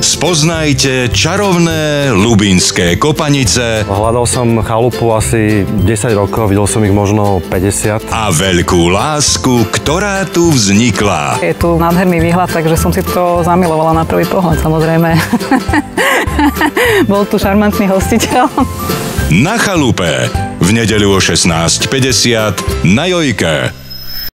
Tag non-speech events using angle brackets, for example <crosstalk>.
Spoznajte čarovné Lubinské kopanice. Hľadal som chalupu asi 10 rokov, videl som ich možno 50. A veľkú lásku, ktorá tu vznikla. Je tu nádherný výhľad, takže som si to zamilovala na prvý pohľad, samozrejme. <laughs> Bol tu šarmantný hostiteľ. Na chalupe v nedeľu o 16.50 na Jojke.